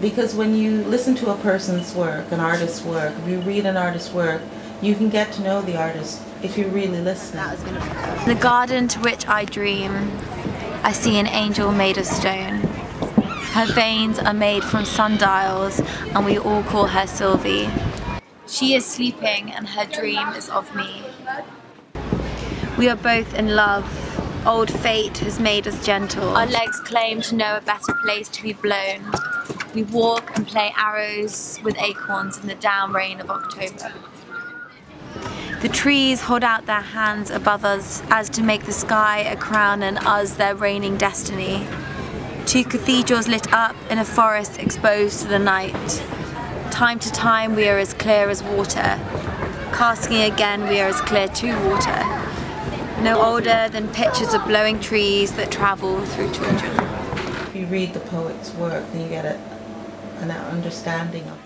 because when you listen to a person's work, an artist's work, if you read an artist's work, you can get to know the artist if you really listen. The garden to which I dream, I see an angel made of stone. Her veins are made from sundials, and we all call her Sylvie. She is sleeping, and her dream is of me. We are both in love. Old fate has made us gentle. Our legs claim to know a better place to be blown. We walk and play arrows with acorns in the down rain of October. The trees hold out their hands above us as to make the sky a crown and us their reigning destiny. Two cathedrals lit up in a forest exposed to the night. Time to time we are as clear as water. Casting again we are as clear to water. No older than pictures of blowing trees that travel through children. If you read the poet's work, then you get a, an understanding of